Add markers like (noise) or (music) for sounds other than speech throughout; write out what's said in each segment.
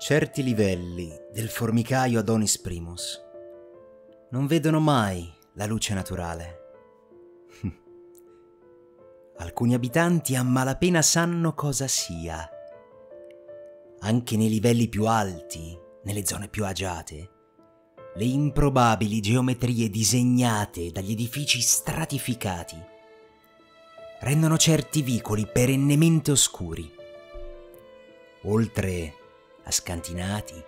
Certi livelli del formicaio Adonis Primus non vedono mai la luce naturale. (laughs) Alcuni abitanti a malapena sanno cosa sia. Anche nei livelli più alti, nelle zone più agiate, le improbabili geometrie disegnate dagli edifici stratificati rendono certi vicoli perennemente oscuri. Oltre a scantinati,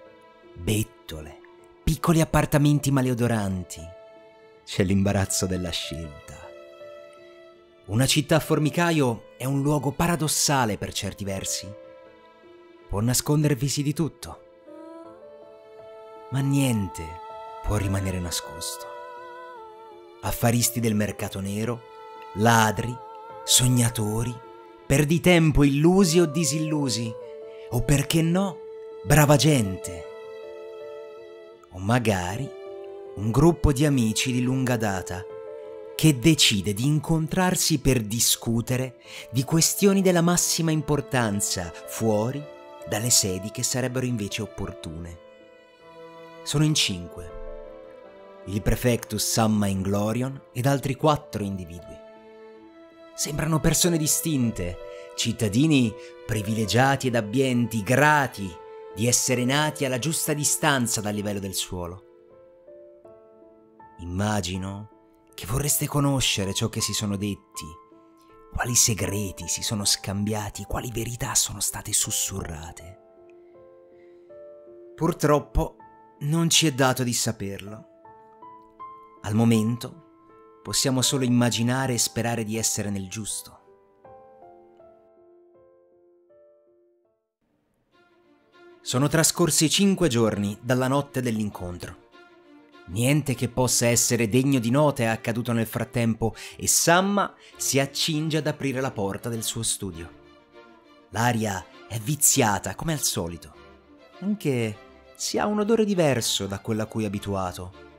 bettole, piccoli appartamenti maleodoranti, c'è l'imbarazzo della scelta. Una città a formicaio è un luogo paradossale per certi versi. Può nascondervisi di tutto, ma niente può rimanere nascosto. Affaristi del mercato nero, ladri, sognatori, perditempo illusi o disillusi, o perché no, brava gente. O magari un gruppo di amici di lunga data che decide di incontrarsi per discutere di questioni della massima importanza fuori dalle sedi che sarebbero invece opportune. Sono in cinque. Il prefectus Samma Inglorion ed altri quattro individui. Sembrano persone distinte, cittadini privilegiati ed abbienti, grati di essere nati alla giusta distanza dal livello del suolo. Immagino che vorreste conoscere ciò che si sono detti, quali segreti si sono scambiati, quali verità sono state sussurrate. Purtroppo non ci è dato di saperlo. Al momento possiamo solo immaginare e sperare di essere nel giusto. Sono trascorsi cinque giorni dalla notte dell'incontro. Niente che possa essere degno di nota è accaduto nel frattempo e Samma si accinge ad aprire la porta del suo studio. L'aria è viziata come al solito, anche se ha un odore diverso da quello a cui è abituato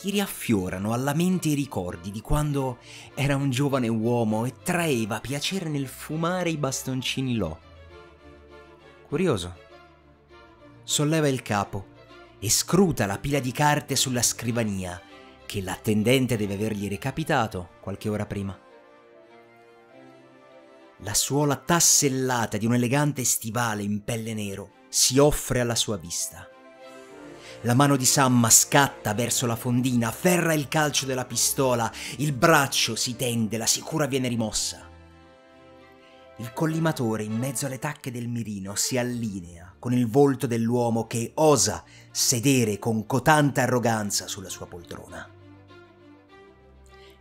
gli riaffiorano alla mente i ricordi di quando era un giovane uomo e traeva piacere nel fumare i bastoncini Lo. Curioso. Solleva il capo e scruta la pila di carte sulla scrivania che l'attendente deve avergli recapitato qualche ora prima. La suola tassellata di un elegante stivale in pelle nero si offre alla sua vista la mano di Samma scatta verso la fondina, afferra il calcio della pistola, il braccio si tende, la sicura viene rimossa. Il collimatore in mezzo alle tacche del mirino si allinea con il volto dell'uomo che osa sedere con cotanta arroganza sulla sua poltrona.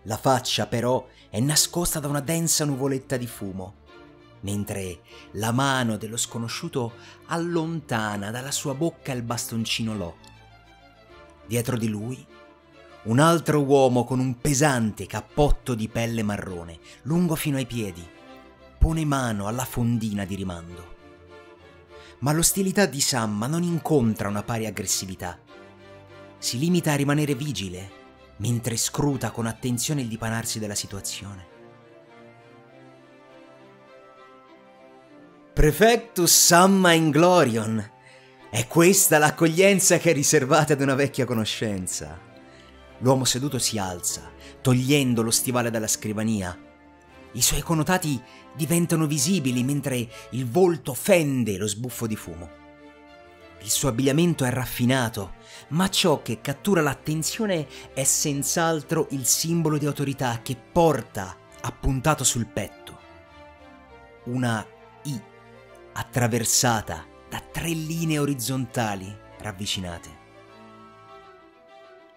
La faccia però è nascosta da una densa nuvoletta di fumo, mentre la mano dello sconosciuto allontana dalla sua bocca il bastoncino Lo. Dietro di lui un altro uomo con un pesante cappotto di pelle marrone, lungo fino ai piedi, pone mano alla fondina di rimando. Ma l'ostilità di Samma non incontra una pari aggressività. Si limita a rimanere vigile mentre scruta con attenzione il dipanarsi della situazione. Prefectus Samma Inglorion, è questa l'accoglienza che è riservata ad una vecchia conoscenza. L'uomo seduto si alza, togliendo lo stivale dalla scrivania. I suoi connotati diventano visibili mentre il volto fende lo sbuffo di fumo. Il suo abbigliamento è raffinato, ma ciò che cattura l'attenzione è senz'altro il simbolo di autorità che porta appuntato sul petto. Una I attraversata da tre linee orizzontali ravvicinate.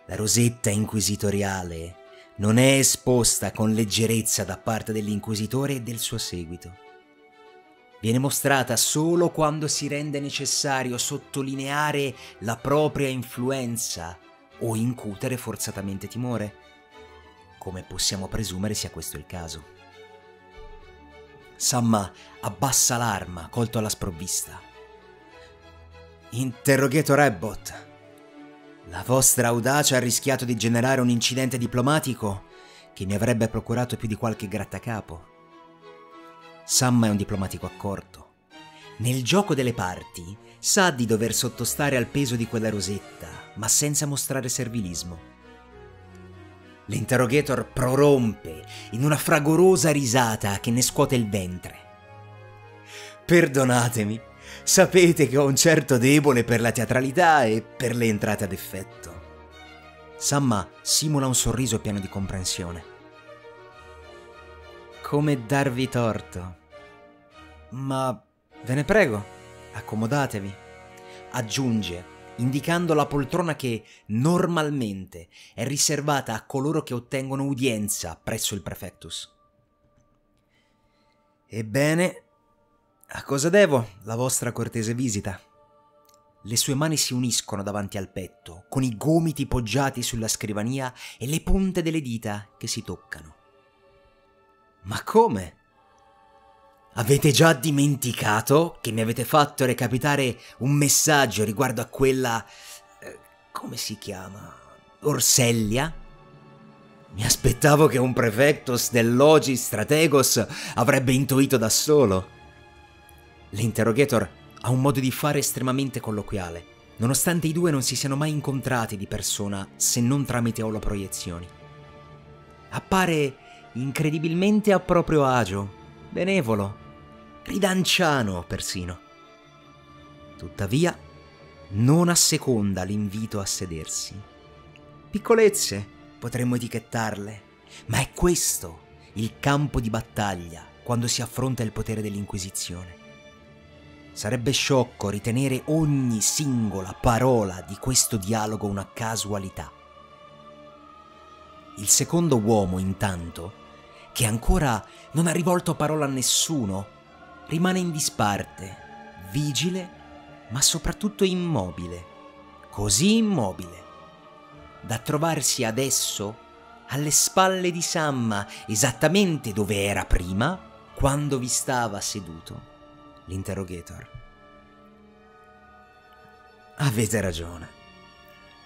La rosetta inquisitoriale non è esposta con leggerezza da parte dell'inquisitore e del suo seguito. Viene mostrata solo quando si rende necessario sottolineare la propria influenza o incutere forzatamente timore, come possiamo presumere sia questo il caso. Samma abbassa l'arma, colto alla sprovvista Interrogator Abbott. La vostra audacia ha rischiato di generare un incidente diplomatico che mi avrebbe procurato più di qualche grattacapo. Sam è un diplomatico accorto. Nel gioco delle parti sa di dover sottostare al peso di quella rosetta, ma senza mostrare servilismo. L'interrogator prorompe in una fragorosa risata che ne scuote il ventre. Perdonatemi, sapete che ho un certo debole per la teatralità e per le entrate ad effetto. Samma simula un sorriso pieno di comprensione. Come darvi torto. Ma ve ne prego, accomodatevi. Aggiunge indicando la poltrona che normalmente è riservata a coloro che ottengono udienza presso il prefectus. Ebbene, a cosa devo la vostra cortese visita? Le sue mani si uniscono davanti al petto, con i gomiti poggiati sulla scrivania e le punte delle dita che si toccano. Ma come? Avete già dimenticato che mi avete fatto recapitare un messaggio riguardo a quella... Eh, come si chiama? Orsellia? Mi aspettavo che un prefectus del Logis Strategos avrebbe intuito da solo. L'interrogator ha un modo di fare estremamente colloquiale, nonostante i due non si siano mai incontrati di persona se non tramite oloproiezioni. Appare incredibilmente a proprio agio, benevolo, ridanciano persino. Tuttavia, non asseconda l'invito a sedersi. Piccolezze potremmo etichettarle, ma è questo il campo di battaglia quando si affronta il potere dell'Inquisizione. Sarebbe sciocco ritenere ogni singola parola di questo dialogo una casualità. Il secondo uomo, intanto, che ancora non ha rivolto parola a nessuno, rimane in disparte, vigile, ma soprattutto immobile, così immobile, da trovarsi adesso alle spalle di Samma, esattamente dove era prima, quando vi stava seduto l'interrogator. Avete ragione.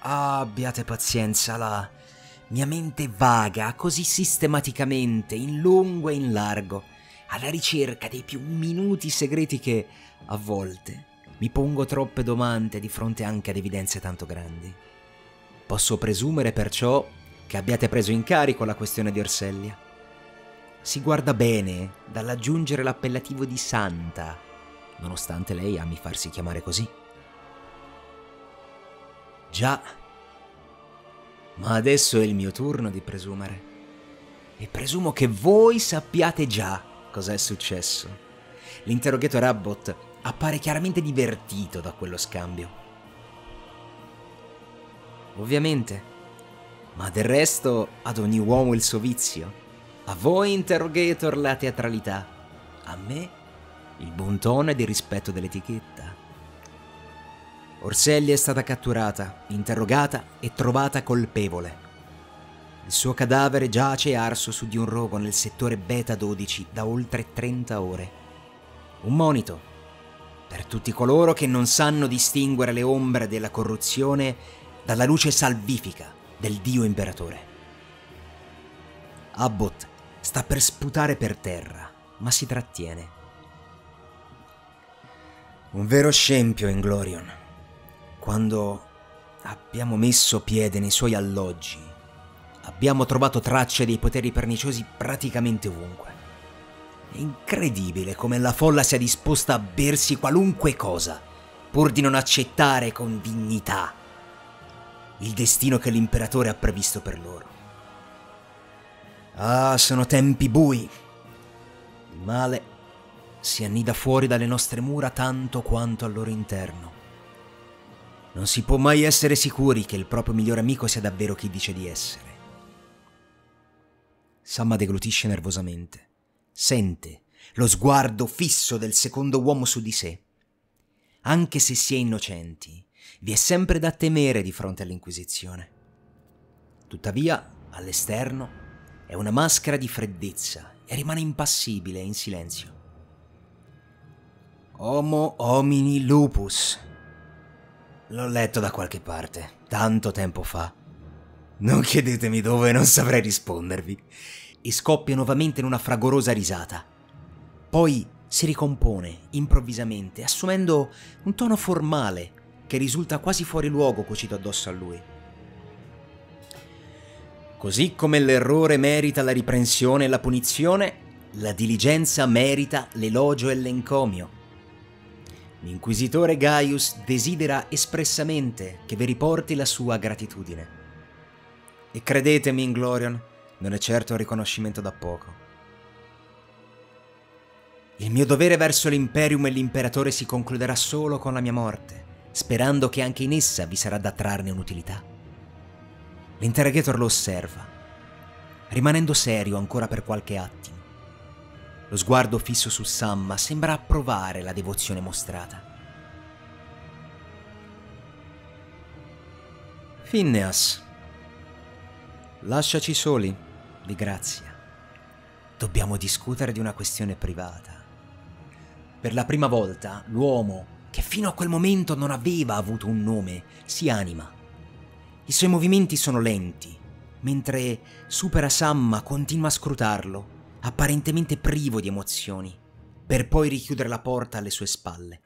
abbiate pazienza, la mia mente vaga così sistematicamente, in lungo e in largo, alla ricerca dei più minuti segreti che, a volte, mi pongo troppe domande di fronte anche ad evidenze tanto grandi. Posso presumere perciò che abbiate preso in carico la questione di Orsellia. Si guarda bene dall'aggiungere l'appellativo di santa, nonostante lei ami farsi chiamare così. Già, ma adesso è il mio turno di presumere. E presumo che voi sappiate già cosa è successo. L'interrogator Abbott appare chiaramente divertito da quello scambio. Ovviamente, ma del resto ad ogni uomo il suo vizio. A voi, interrogator, la teatralità. A me il buon tono ed il rispetto dell'etichetta. Orsellia è stata catturata, interrogata e trovata colpevole. Il suo cadavere giace arso su di un rogo nel settore Beta 12 da oltre 30 ore. Un monito per tutti coloro che non sanno distinguere le ombre della corruzione dalla luce salvifica del Dio imperatore. Abbott sta per sputare per terra, ma si trattiene. Un vero scempio in Glorion. Quando abbiamo messo piede nei suoi alloggi abbiamo trovato tracce dei poteri perniciosi praticamente ovunque. È incredibile come la folla sia disposta a bersi qualunque cosa, pur di non accettare con dignità il destino che l'imperatore ha previsto per loro. Ah, sono tempi bui. Il male si annida fuori dalle nostre mura tanto quanto al loro interno. Non si può mai essere sicuri che il proprio migliore amico sia davvero chi dice di essere. Samma deglutisce nervosamente. Sente lo sguardo fisso del secondo uomo su di sé. Anche se si è innocenti, vi è sempre da temere di fronte all'Inquisizione. Tuttavia, all'esterno, è una maschera di freddezza e rimane impassibile in silenzio. Homo homini lupus. L'ho letto da qualche parte, tanto tempo fa. Non chiedetemi dove, non saprei rispondervi. E scoppia nuovamente in una fragorosa risata. Poi si ricompone improvvisamente, assumendo un tono formale che risulta quasi fuori luogo cucito addosso a lui. Così come l'errore merita la riprensione e la punizione, la diligenza merita l'elogio e l'encomio. L'inquisitore Gaius desidera espressamente che vi riporti la sua gratitudine. E credetemi, Inglorion, non è certo un riconoscimento da poco. Il mio dovere verso l'Imperium e l'Imperatore si concluderà solo con la mia morte, sperando che anche in essa vi sarà da trarne un'utilità. L'interrogator lo osserva, rimanendo serio ancora per qualche attimo. Lo sguardo fisso su Samma sembra approvare la devozione mostrata. Phineas, lasciaci soli, di grazia. Dobbiamo discutere di una questione privata. Per la prima volta, l'uomo, che fino a quel momento non aveva avuto un nome, si anima. I suoi movimenti sono lenti, mentre supera Samma continua a scrutarlo, apparentemente privo di emozioni, per poi richiudere la porta alle sue spalle.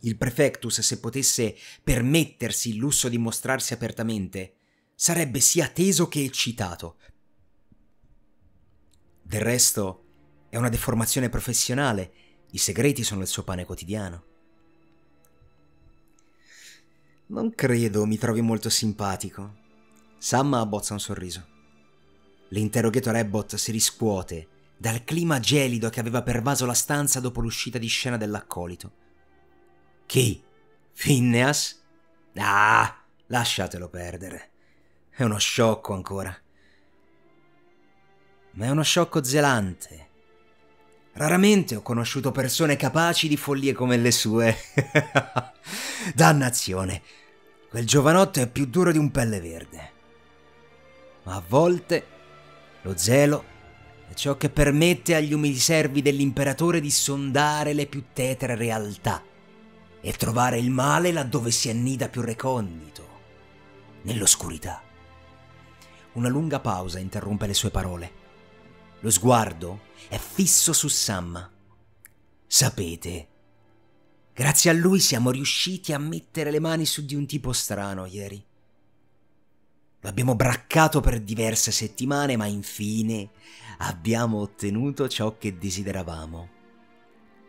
Il prefectus, se potesse permettersi il lusso di mostrarsi apertamente, sarebbe sia teso che eccitato. Del resto, è una deformazione professionale, i segreti sono il suo pane quotidiano. Non credo mi trovi molto simpatico. Samma abbozza un sorriso. L'interrogator Abbott si riscuote dal clima gelido che aveva pervaso la stanza dopo l'uscita di scena dell'accolito. Chi? Phineas? Ah, lasciatelo perdere. È uno sciocco ancora. Ma è uno sciocco zelante. Raramente ho conosciuto persone capaci di follie come le sue. (laughs) Dannazione, quel giovanotto è più duro di un pelle verde. Ma a volte lo zelo è ciò che permette agli umili servi dell'imperatore di sondare le più tetere realtà e trovare il male laddove si annida più recondito, nell'oscurità. Una lunga pausa interrompe le sue parole. Lo sguardo è fisso su Samma. Sapete, grazie a lui siamo riusciti a mettere le mani su di un tipo strano ieri. L'abbiamo braccato per diverse settimane, ma infine abbiamo ottenuto ciò che desideravamo.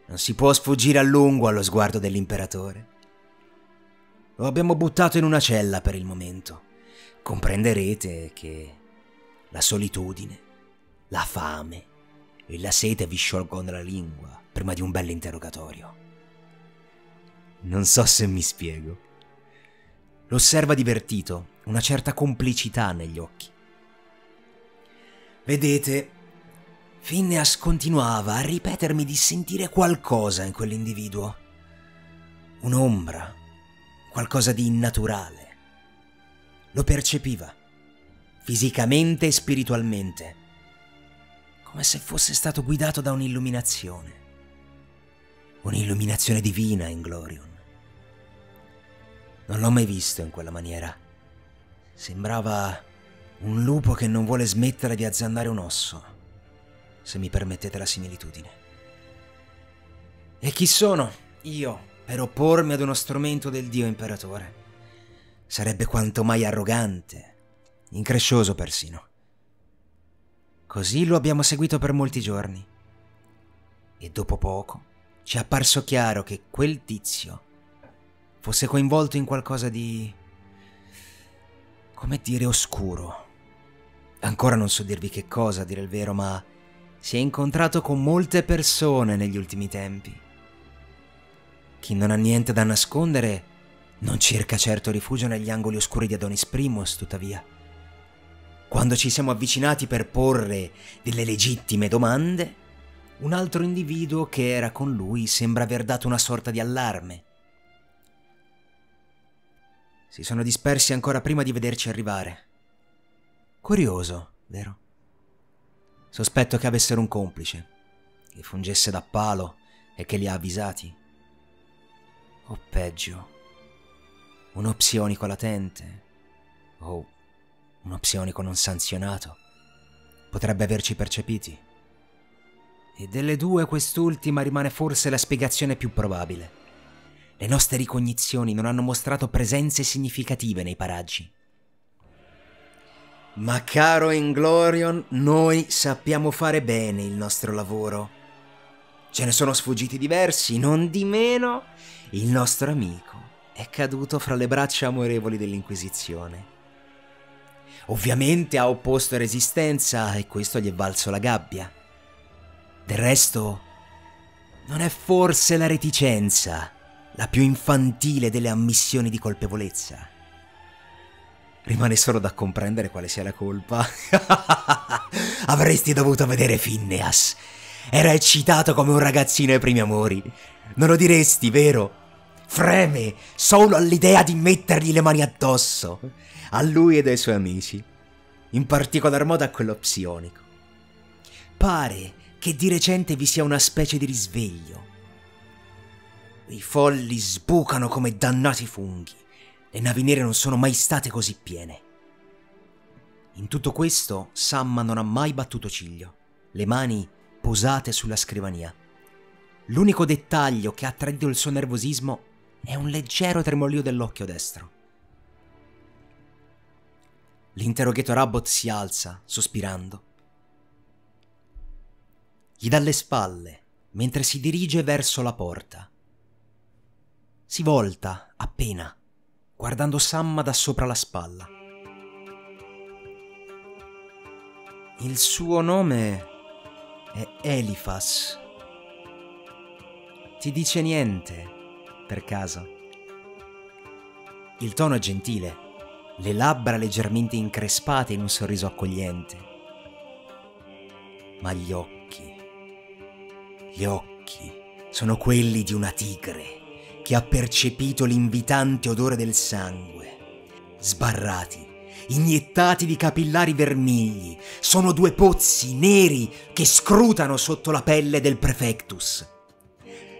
Non si può sfuggire a lungo allo sguardo dell'imperatore. Lo abbiamo buttato in una cella per il momento. Comprenderete che la solitudine, la fame e la sete vi sciolgono la lingua prima di un bel interrogatorio. Non so se mi spiego. Lo osserva divertito, una certa complicità negli occhi. Vedete, Phineas continuava a ripetermi di sentire qualcosa in quell'individuo. Un'ombra, qualcosa di innaturale. Lo percepiva, fisicamente e spiritualmente, come se fosse stato guidato da un'illuminazione. Un'illuminazione divina in Glorion. Non l'ho mai visto in quella maniera. Sembrava un lupo che non vuole smettere di azzannare un osso, se mi permettete la similitudine. E chi sono io per oppormi ad uno strumento del dio imperatore? Sarebbe quanto mai arrogante, increscioso persino. Così lo abbiamo seguito per molti giorni. E dopo poco ci è apparso chiaro che quel tizio fosse coinvolto in qualcosa di... come dire oscuro. Ancora non so dirvi che cosa, a dire il vero, ma si è incontrato con molte persone negli ultimi tempi. Chi non ha niente da nascondere non cerca certo rifugio negli angoli oscuri di Adonis Primus, tuttavia. Quando ci siamo avvicinati per porre delle legittime domande, un altro individuo che era con lui sembra aver dato una sorta di allarme si sono dispersi ancora prima di vederci arrivare. Curioso, vero? Sospetto che avessero un complice, che fungesse da palo e che li ha avvisati. O peggio, uno psionico latente, o uno psionico non sanzionato, potrebbe averci percepiti. E delle due quest'ultima rimane forse la spiegazione più probabile. Le nostre ricognizioni non hanno mostrato presenze significative nei paraggi. Ma caro Inglorion, noi sappiamo fare bene il nostro lavoro. Ce ne sono sfuggiti diversi, non di meno il nostro amico è caduto fra le braccia amorevoli dell'Inquisizione. Ovviamente ha opposto resistenza e questo gli è valso la gabbia. Del resto, non è forse la reticenza la più infantile delle ammissioni di colpevolezza? Rimane solo da comprendere quale sia la colpa. (laughs) Avresti dovuto vedere Phineas. Era eccitato come un ragazzino ai primi amori. Non lo diresti, vero? Freme solo all'idea di mettergli le mani addosso. A lui e ai suoi amici. In particolar modo a quello psionico. Pare che di recente vi sia una specie di risveglio. I folli sbucano come dannati funghi. Le navi nere non sono mai state così piene. In tutto questo Samma non ha mai battuto ciglio, le mani posate sulla scrivania. L'unico dettaglio che ha tradito il suo nervosismo è un leggero tremolio dell'occhio destro. L'interrogator Abbott si alza, sospirando gli dà le spalle mentre si dirige verso la porta. Si volta appena, guardando Samma da sopra la spalla. Il suo nome è Elifas. Ti dice niente, per caso? Il tono è gentile, le labbra leggermente increspate in un sorriso accogliente. Ma gli occhi gli occhi sono quelli di una tigre che ha percepito l'invitante odore del sangue. Sbarrati, iniettati di capillari vermigli, sono due pozzi neri che scrutano sotto la pelle del prefectus.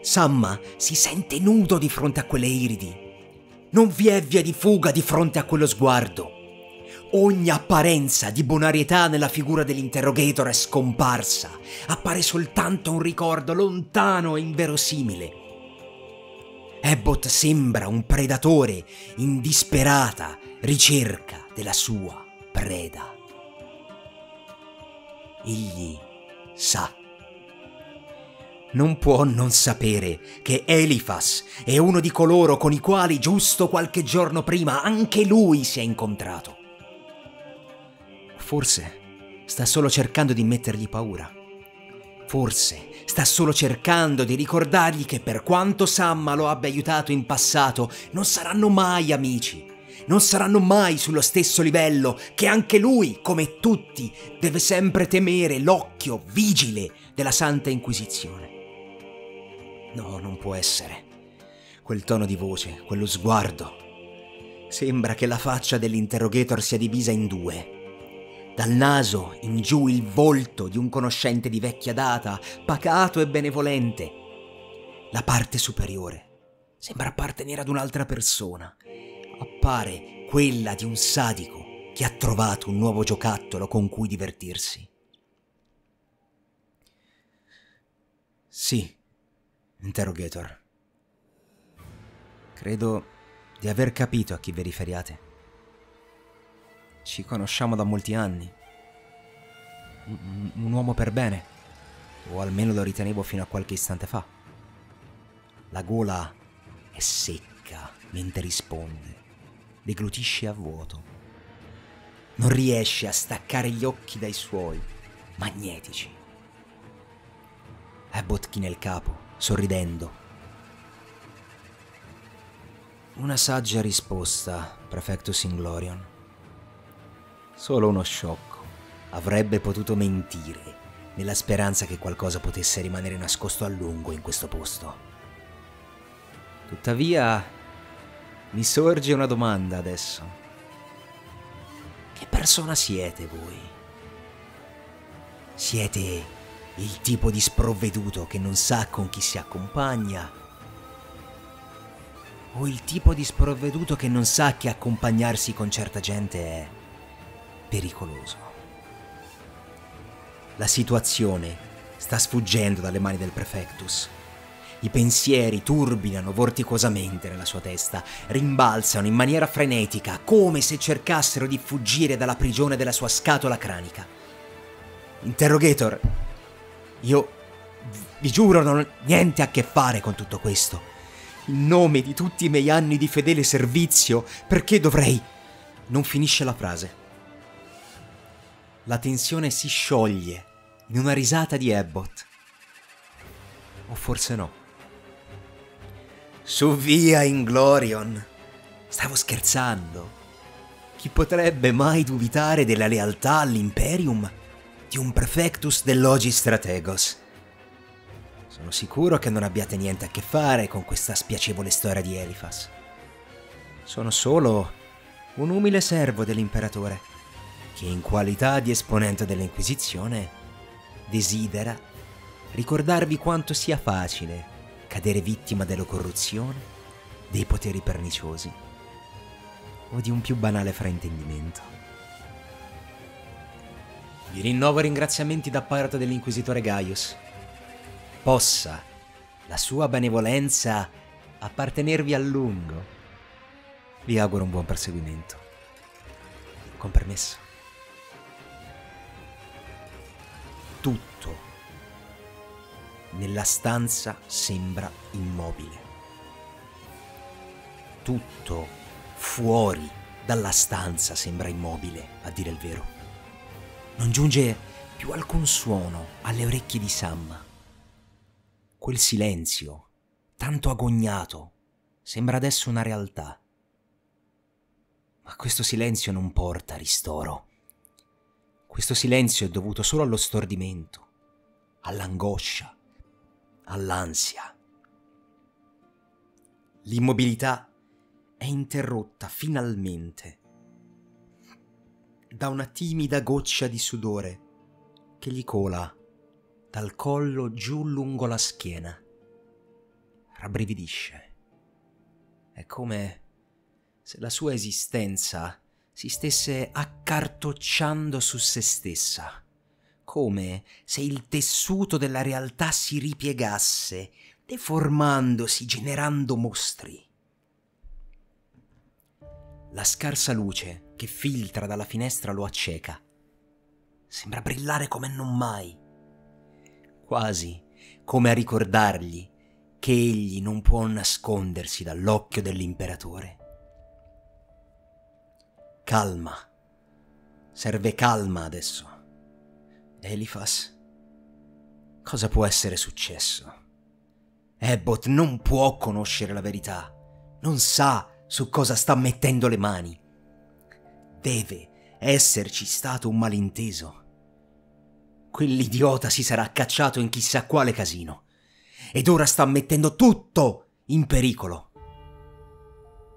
Samma si sente nudo di fronte a quelle iridi. Non vi è via di fuga di fronte a quello sguardo. Ogni apparenza di bonarietà nella figura dell'interrogator è scomparsa. Appare soltanto un ricordo lontano e inverosimile. Abbott sembra un predatore in disperata ricerca della sua preda. Egli sa. Non può non sapere che Elifas è uno di coloro con i quali giusto qualche giorno prima anche lui si è incontrato. Forse sta solo cercando di mettergli paura. Forse sta solo cercando di ricordargli che per quanto Samma lo abbia aiutato in passato, non saranno mai amici. Non saranno mai sullo stesso livello, che anche lui, come tutti, deve sempre temere l'occhio vigile della Santa Inquisizione. No, non può essere. Quel tono di voce, quello sguardo. Sembra che la faccia dell'interrogator sia divisa in due dal naso in giù il volto di un conoscente di vecchia data, pacato e benevolente. La parte superiore sembra appartenere ad un'altra persona. Appare quella di un sadico che ha trovato un nuovo giocattolo con cui divertirsi. Sì, interrogator. Credo di aver capito a chi vi riferiate. Ci conosciamo da molti anni. Un, un uomo per bene. O almeno lo ritenevo fino a qualche istante fa. La gola è secca mentre risponde. Deglutisce a vuoto. Non riesce a staccare gli occhi dai suoi, magnetici. Abbott china il capo, sorridendo. Una saggia risposta, prefetto Singlorion. Solo uno sciocco avrebbe potuto mentire nella speranza che qualcosa potesse rimanere nascosto a lungo in questo posto. Tuttavia, mi sorge una domanda adesso. Che persona siete voi? Siete il tipo di sprovveduto che non sa con chi si accompagna? O il tipo di sprovveduto che non sa che accompagnarsi con certa gente è pericoloso. La situazione sta sfuggendo dalle mani del prefectus. I pensieri turbinano vorticosamente nella sua testa, rimbalzano in maniera frenetica, come se cercassero di fuggire dalla prigione della sua scatola cranica. Interrogator, io vi giuro non ho niente a che fare con tutto questo. In nome di tutti i miei anni di fedele servizio, perché dovrei... Non finisce la frase. La tensione si scioglie in una risata di Abbott. O forse no. Su via Inglorion. Stavo scherzando. Chi potrebbe mai dubitare della lealtà all'Imperium di un prefectus dell'Ogi Strategos? Sono sicuro che non abbiate niente a che fare con questa spiacevole storia di Elifas. Sono solo un umile servo dell'imperatore che in qualità di esponente dell'Inquisizione desidera ricordarvi quanto sia facile cadere vittima della corruzione, dei poteri perniciosi o di un più banale fraintendimento. Vi rinnovo ringraziamenti da parte dell'inquisitore Gaius. Possa la sua benevolenza appartenervi a lungo. Vi auguro un buon perseguimento. Con permesso. Tutto nella stanza sembra immobile. Tutto fuori dalla stanza sembra immobile, a dire il vero. Non giunge più alcun suono alle orecchie di Sam. Quel silenzio, tanto agognato, sembra adesso una realtà. Ma questo silenzio non porta ristoro. Questo silenzio è dovuto solo allo stordimento, all'angoscia, all'ansia. L'immobilità è interrotta finalmente da una timida goccia di sudore che gli cola dal collo giù lungo la schiena. Rabbrividisce. È come se la sua esistenza si stesse accartocciando su se stessa come se il tessuto della realtà si ripiegasse, deformandosi, generando mostri. La scarsa luce che filtra dalla finestra lo acceca. Sembra brillare come non mai, quasi come a ricordargli che egli non può nascondersi dall'occhio dell'imperatore. Calma. Serve calma adesso. Elifas, cosa può essere successo? Abbott non può conoscere la verità, non sa su cosa sta mettendo le mani. Deve esserci stato un malinteso. Quell'idiota si sarà cacciato in chissà quale casino ed ora sta mettendo tutto in pericolo.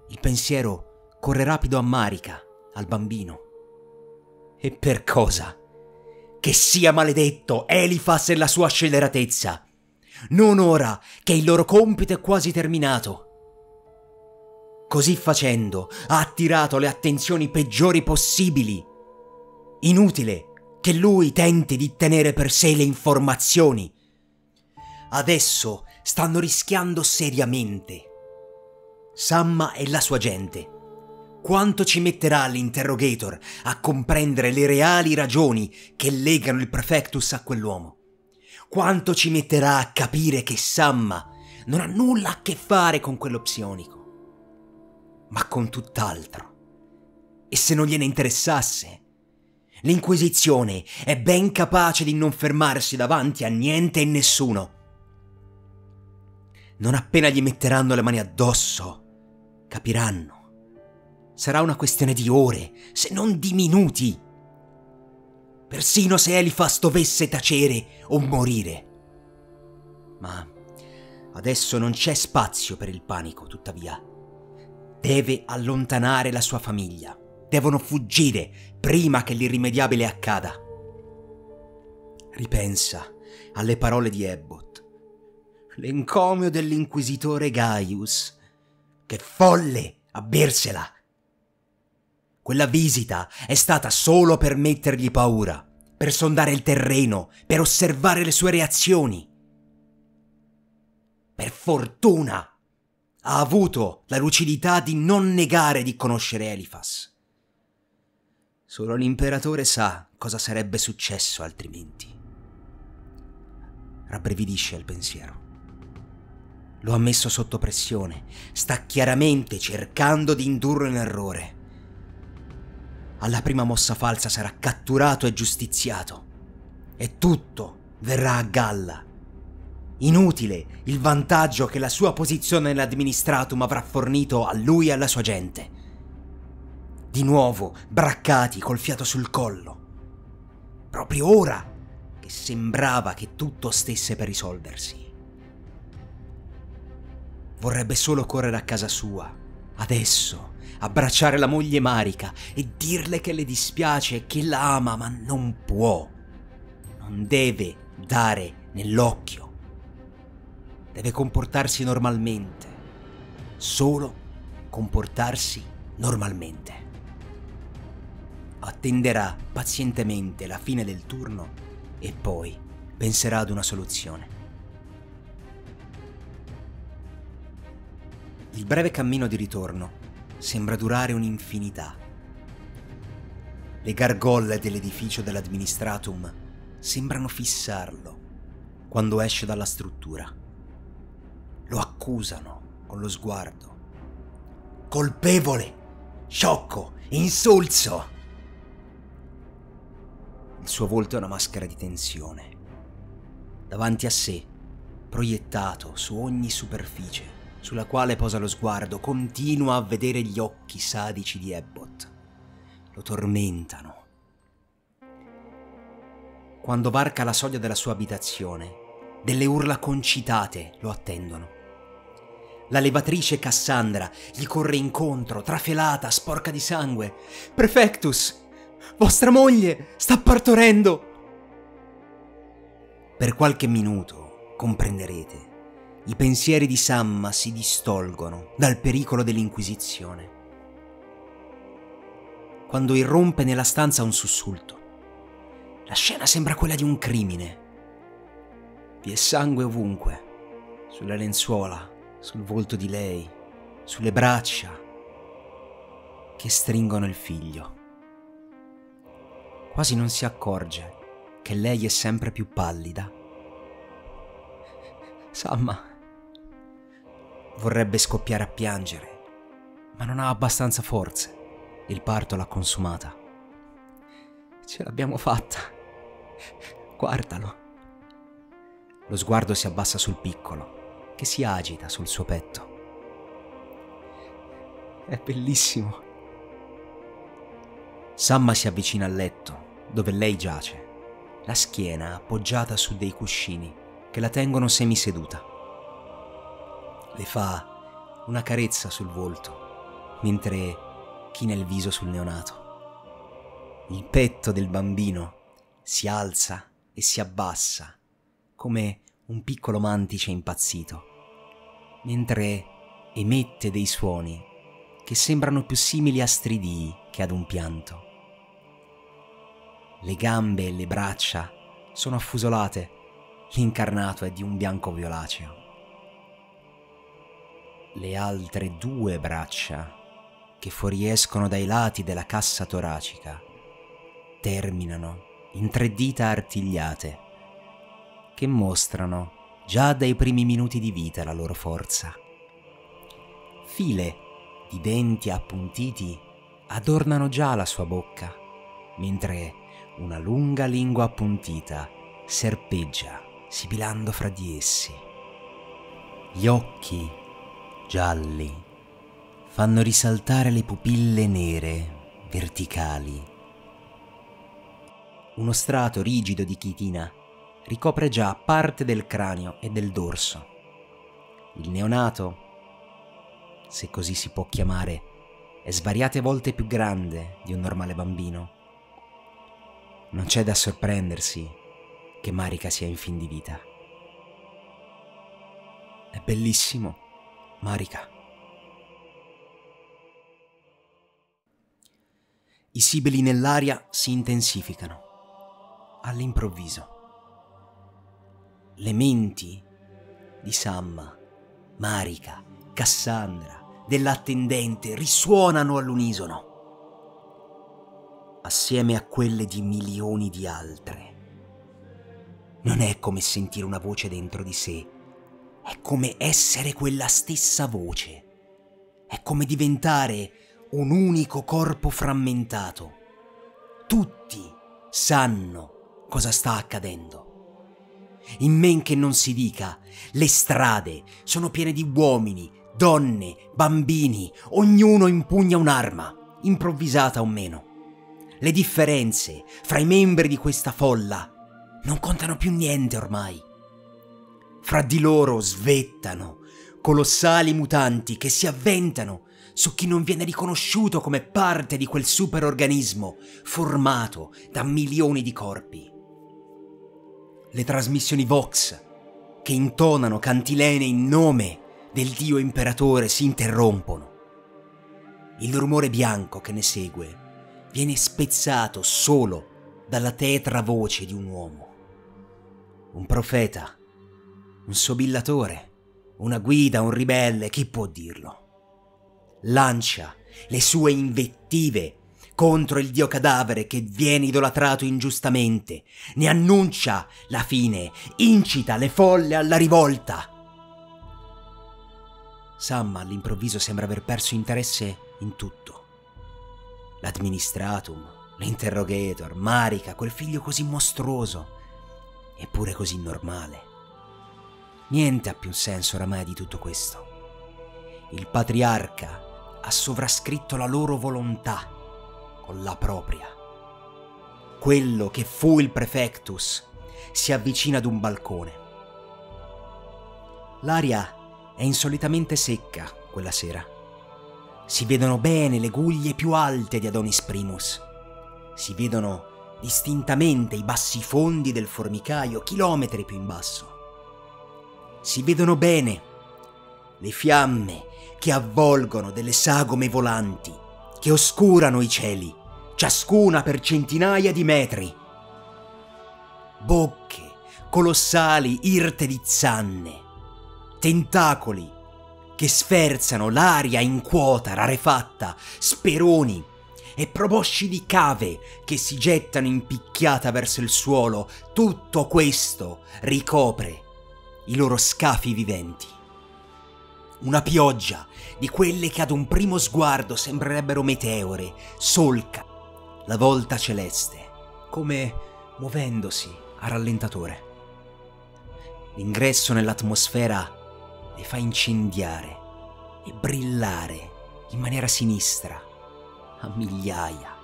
Il pensiero corre rapido a Marica, al bambino. E per cosa? Che sia maledetto Elifas e la sua scelleratezza. Non ora che il loro compito è quasi terminato. Così facendo ha attirato le attenzioni peggiori possibili. Inutile che lui tenti di tenere per sé le informazioni. Adesso stanno rischiando seriamente. Samma e la sua gente quanto ci metterà l'interrogator a comprendere le reali ragioni che legano il prefectus a quell'uomo? Quanto ci metterà a capire che Samma non ha nulla a che fare con quello psionico, ma con tutt'altro? E se non gliene interessasse? L'Inquisizione è ben capace di non fermarsi davanti a niente e nessuno. Non appena gli metteranno le mani addosso, capiranno Sarà una questione di ore, se non di minuti. Persino se Elifas dovesse tacere o morire. Ma adesso non c'è spazio per il panico, tuttavia. Deve allontanare la sua famiglia. Devono fuggire prima che l'irrimediabile accada. Ripensa alle parole di Abbott. L'encomio dell'inquisitore Gaius. Che folle a bersela! Quella visita è stata solo per mettergli paura, per sondare il terreno, per osservare le sue reazioni. Per fortuna ha avuto la lucidità di non negare di conoscere Elifas. Solo l'imperatore sa cosa sarebbe successo altrimenti. Rabbrividisce il pensiero. Lo ha messo sotto pressione, sta chiaramente cercando di indurlo in errore. Alla prima mossa falsa sarà catturato e giustiziato. E tutto verrà a galla. Inutile il vantaggio che la sua posizione nell'administratum avrà fornito a lui e alla sua gente. Di nuovo braccati col fiato sul collo. Proprio ora che sembrava che tutto stesse per risolversi. Vorrebbe solo correre a casa sua, adesso, abbracciare la moglie Marica e dirle che le dispiace e che la ama, ma non può. Non deve dare nell'occhio. Deve comportarsi normalmente. Solo comportarsi normalmente. Attenderà pazientemente la fine del turno e poi penserà ad una soluzione. Il breve cammino di ritorno sembra durare un'infinità. Le gargolle dell'edificio dell'administratum sembrano fissarlo quando esce dalla struttura. Lo accusano con lo sguardo. Colpevole! Sciocco! Insulso! Il suo volto è una maschera di tensione. Davanti a sé, proiettato su ogni superficie, sulla quale posa lo sguardo, continua a vedere gli occhi sadici di Ebbot. Lo tormentano. Quando varca la soglia della sua abitazione, delle urla concitate lo attendono. La levatrice Cassandra gli corre incontro, trafelata, sporca di sangue. Prefectus, vostra moglie sta partorendo! Per qualche minuto comprenderete i pensieri di Samma si distolgono dal pericolo dell'Inquisizione. Quando irrompe nella stanza un sussulto. La scena sembra quella di un crimine. Vi è sangue ovunque, sulla lenzuola, sul volto di lei, sulle braccia che stringono il figlio. Quasi non si accorge che lei è sempre più pallida. Samma Vorrebbe scoppiare a piangere, ma non ha abbastanza forze. Il parto l'ha consumata. Ce l'abbiamo fatta. Guardalo. Lo sguardo si abbassa sul piccolo, che si agita sul suo petto. È bellissimo. Samma si avvicina al letto, dove lei giace, la schiena appoggiata su dei cuscini che la tengono semiseduta le fa una carezza sul volto, mentre china il viso sul neonato. Il petto del bambino si alza e si abbassa come un piccolo mantice impazzito, mentre emette dei suoni che sembrano più simili a stridii che ad un pianto. Le gambe e le braccia sono affusolate, l'incarnato è di un bianco violaceo le altre due braccia che fuoriescono dai lati della cassa toracica terminano in tre dita artigliate che mostrano già dai primi minuti di vita la loro forza. File di denti appuntiti adornano già la sua bocca, mentre una lunga lingua appuntita serpeggia sibilando fra di essi. Gli occhi gialli fanno risaltare le pupille nere, verticali. Uno strato rigido di chitina ricopre già parte del cranio e del dorso. Il neonato, se così si può chiamare, è svariate volte più grande di un normale bambino. Non c'è da sorprendersi che Marika sia in fin di vita. È bellissimo Marika. I sibili nell'aria si intensificano. all'improvviso. Le menti di Samma, Marika, Cassandra, dell'attendente risuonano all'unisono, assieme a quelle di milioni di altre. Non è come sentire una voce dentro di sé, è come essere quella stessa voce, è come diventare un unico corpo frammentato. Tutti sanno cosa sta accadendo. In men che non si dica, le strade sono piene di uomini, donne, bambini, ognuno impugna un'arma, improvvisata o meno. Le differenze fra i membri di questa folla non contano più niente ormai. Fra di loro svettano colossali mutanti che si avventano su chi non viene riconosciuto come parte di quel superorganismo formato da milioni di corpi. Le trasmissioni Vox che intonano cantilene in nome del dio imperatore si interrompono. Il rumore bianco che ne segue viene spezzato solo dalla tetra voce di un uomo. Un profeta, un sobillatore, una guida, un ribelle, chi può dirlo? Lancia le sue invettive contro il dio cadavere che viene idolatrato ingiustamente, ne annuncia la fine, incita le folle alla rivolta Sam all'improvviso sembra aver perso interesse in tutto. L'administratum, l'interrogator, Marika, quel figlio così mostruoso, eppure così normale. Niente ha più senso oramai di tutto questo. Il patriarca ha sovrascritto la loro volontà con la propria. Quello che fu il prefectus si avvicina ad un balcone. L'aria è insolitamente secca quella sera. Si vedono bene le guglie più alte di Adonis Primus. Si vedono distintamente i bassi fondi del formicaio chilometri più in basso. Si vedono bene le fiamme che avvolgono delle sagome volanti, che oscurano i cieli, ciascuna per centinaia di metri. Bocche colossali irte di zanne, tentacoli che sferzano l'aria in quota rarefatta, speroni e probosci di cave che si gettano in picchiata verso il suolo, tutto questo ricopre i loro scafi viventi. Una pioggia di quelle che ad un primo sguardo sembrerebbero meteore, solca la volta celeste, come muovendosi a rallentatore. L'ingresso nell'atmosfera le fa incendiare e brillare in maniera sinistra a migliaia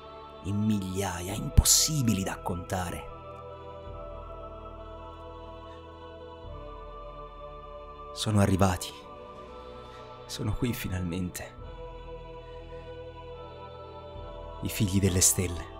e migliaia, impossibili da contare. Sono arrivati. Sono qui finalmente. I figli delle stelle.